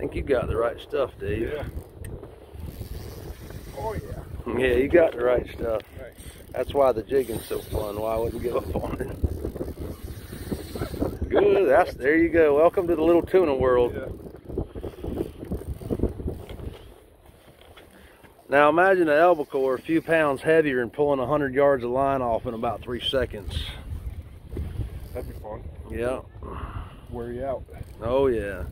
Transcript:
think you got the right stuff, Dave. Yeah. Oh yeah. Yeah, you got the right stuff. Right. That's why the jigging's so fun. Why I wouldn't give up on it. Good. That's there you go. Welcome to the little tuna world. Yeah. Now imagine an albacore a few pounds heavier and pulling 100 yards of line off in about three seconds. That'd be fun. Yeah. Wear you out. Oh yeah.